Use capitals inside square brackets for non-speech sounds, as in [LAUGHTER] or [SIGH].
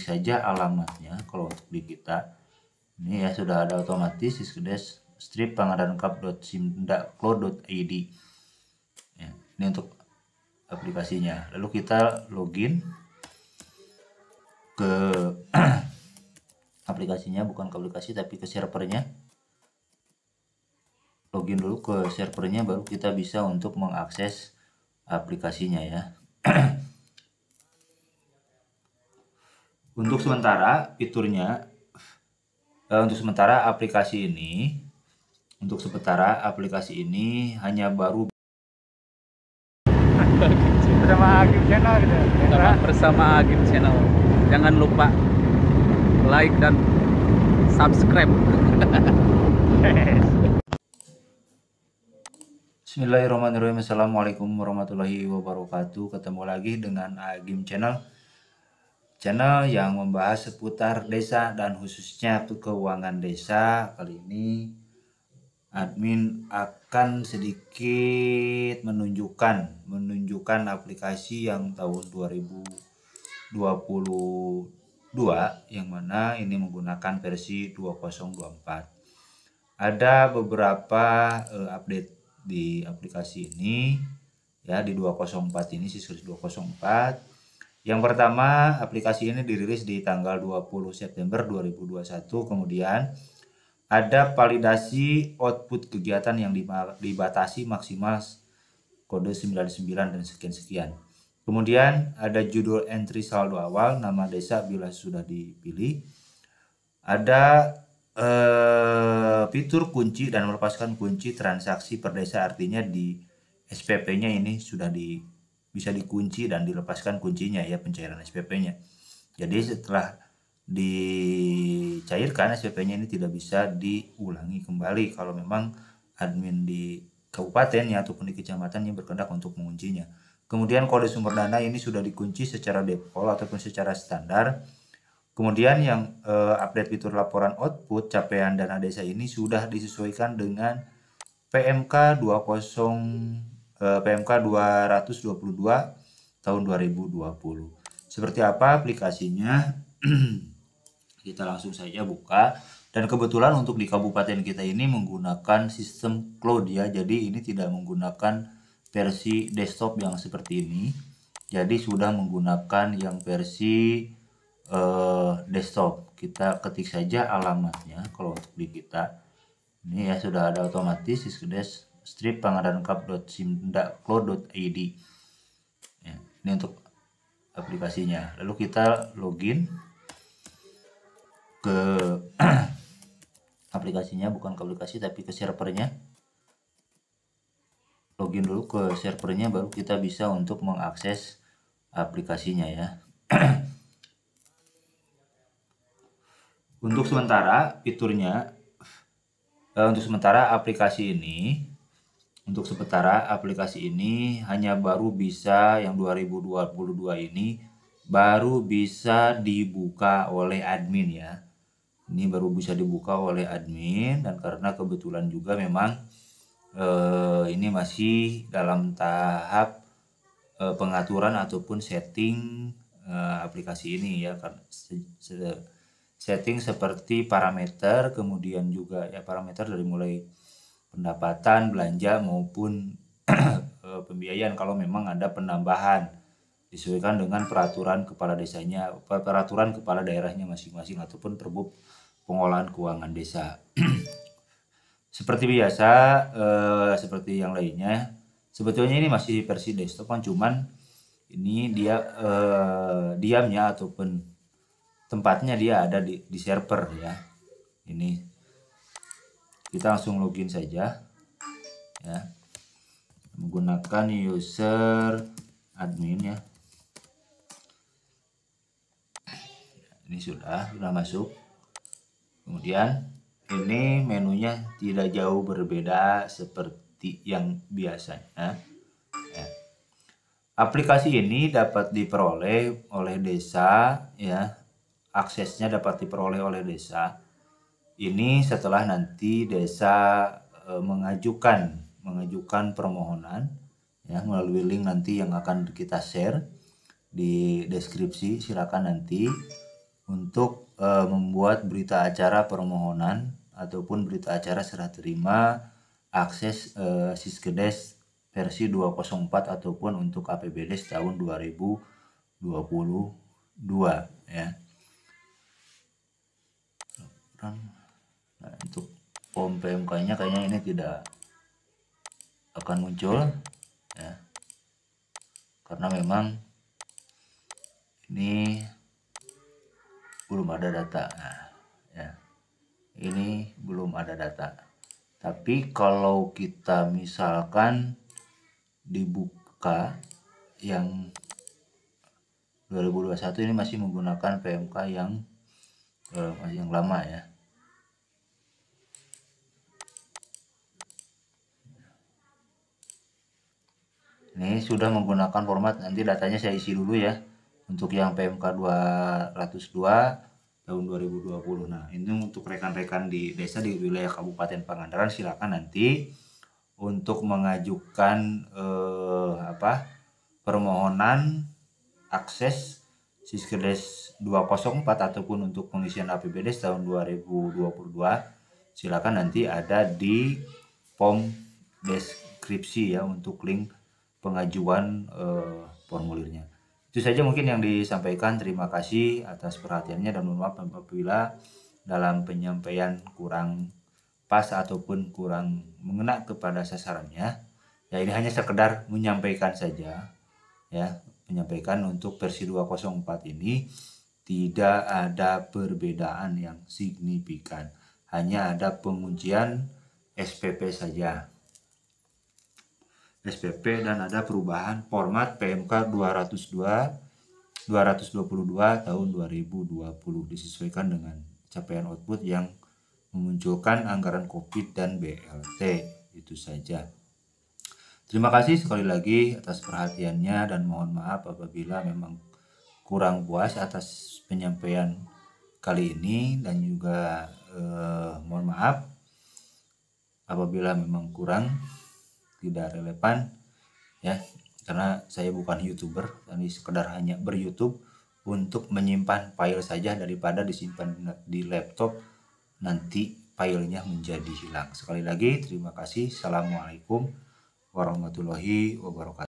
saja alamatnya kalau untuk di kita. Ini ya sudah ada otomatis siskedes strip pangandankap.simdakcloud.id ya, ini untuk aplikasinya. Lalu kita login ke [CLEARS THROAT] aplikasinya bukan ke aplikasi tapi ke servernya. Login dulu ke servernya baru kita bisa untuk mengakses aplikasinya ya [CLEARS THROAT] untuk sementara fiturnya uh, untuk sementara aplikasi ini untuk sementara aplikasi ini hanya baru bersama Agim Channel gitu Tetap bersama Agim Channel. Jangan lupa like dan subscribe. [LAUGHS] Bismillahirrahmanirrahim. Assalamualaikum warahmatullahi wabarakatuh. Ketemu lagi dengan Agim Channel channel yang membahas seputar desa dan khususnya keuangan desa. Kali ini admin akan sedikit menunjukkan menunjukkan aplikasi yang tahun 2022 yang mana ini menggunakan versi 2024. Ada beberapa uh, update di aplikasi ini ya di 204 ini siswa 204 yang pertama, aplikasi ini dirilis di tanggal 20 September 2021. Kemudian ada validasi output kegiatan yang dibatasi maksimal kode 99 dan sekian-sekian. Kemudian ada judul entry saldo awal, nama desa bila sudah dipilih. Ada eh, fitur kunci dan melepaskan kunci transaksi per desa artinya di SPP-nya ini sudah di bisa dikunci dan dilepaskan kuncinya ya pencairan SPP-nya. Jadi setelah dicairkan SPP-nya ini tidak bisa diulangi kembali kalau memang admin di kabupaten ya ataupun di kecamatan yang berkehendak untuk menguncinya. Kemudian kode sumber dana ini sudah dikunci secara default ataupun secara standar. Kemudian yang eh, update fitur laporan output capaian dana desa ini sudah disesuaikan dengan PMK 20 Eh, PMK 222 tahun 2020. Seperti apa aplikasinya? [CLEARS THROAT] kita langsung saja buka dan kebetulan untuk di kabupaten kita ini menggunakan sistem cloud ya. Jadi ini tidak menggunakan versi desktop yang seperti ini. Jadi sudah menggunakan yang versi uh, desktop. Kita ketik saja alamatnya kalau untuk di kita. Ini ya sudah ada otomatis siskedes strip ya, ini untuk aplikasinya. Lalu kita login ke [CLEARS THROAT] aplikasinya bukan ke aplikasi tapi ke servernya. Login dulu ke servernya baru kita bisa untuk mengakses aplikasinya ya. [CLEARS THROAT] Untuk sementara fiturnya eh, untuk sementara aplikasi ini untuk sementara aplikasi ini hanya baru bisa yang 2022 ini baru bisa dibuka oleh admin ya. Ini baru bisa dibuka oleh admin dan karena kebetulan juga memang eh, ini masih dalam tahap eh, pengaturan ataupun setting eh, aplikasi ini ya kan setting seperti parameter kemudian juga ya parameter dari mulai pendapatan belanja maupun [CLEARS THROAT] eh, pembiayaan kalau memang ada penambahan. Disesuaikan dengan peraturan kepala desanya peraturan kepala daerahnya masing-masing ataupun perbuk pengolahan keuangan desa. [CLEARS THROAT] Seperti biasa eh, seperti yang lainnya sebetulnya ini masih versi desktop kan? Cuman ini dia eh, diamnya ataupun tempatnya dia ada di, di server ya. Ini kita langsung login saja. Ya. Menggunakan user admin ya. Ini sudah sudah masuk. Kemudian ini menunya tidak jauh berbeda seperti yang biasanya. Ya. aplikasi ini dapat diperoleh oleh desa ya. Aksesnya dapat diperoleh oleh desa ini setelah nanti desa e, mengajukan mengajukan permohonan ya melalui link nanti yang akan kita share di deskripsi silakan nanti untuk uh, membuat berita acara permohonan ataupun berita acara serah terima akses uh, Siskedes versi 204 ataupun untuk APBD tahun 2022 ya. Nah, untuk POM PMK-nya kayaknya ini tidak akan muncul ya. Karena memang ini belum ada data. Nah, ya. Ini belum ada data. Tapi kalau kita misalkan dibuka yang 2021 ini masih menggunakan PMK yang eh, masih yang lama ya. Ini sudah menggunakan format nanti datanya saya isi dulu ya. Untuk yang PMK 202 tahun 2020. Nah, ini untuk rekan-rekan di desa di wilayah Kabupaten Pangandaran silakan nanti untuk mengajukan eh, apa? permohonan akses Siskedes 204 ataupun untuk pengisian APBD tahun 2022 silakan nanti ada di form deskripsi ya untuk link pengajuan uh, formulirnya. Itu saja mungkin yang disampaikan. Terima kasih atas perhatiannya dan mohon maaf apabila dalam penyampaian kurang pas ataupun kurang mengena kepada sasarannya. Ya ini hanya sekedar menyampaikan saja ya, menyampaikan untuk versi 204 ini tidak ada perbedaan yang signifikan. Hanya ada pengujian SPP saja. SPP dan ada perubahan format PMK 202 222 tahun 2020 disesuaikan dengan capaian output yang memunculkan anggaran COVID dan BLT itu saja. Terima kasih sekali lagi atas perhatiannya dan mohon maaf apabila memang kurang puas atas penyampaian kali ini dan juga eh, mohon maaf apabila memang kurang tidak relevan ya. Karena saya bukan youtuber tapi sekedar hanya ber YouTube untuk menyimpan file saja daripada disimpan di laptop nanti filenya menjadi hilang. Sekali lagi terima kasih. Assalamualaikum warahmatullahi wabarakatuh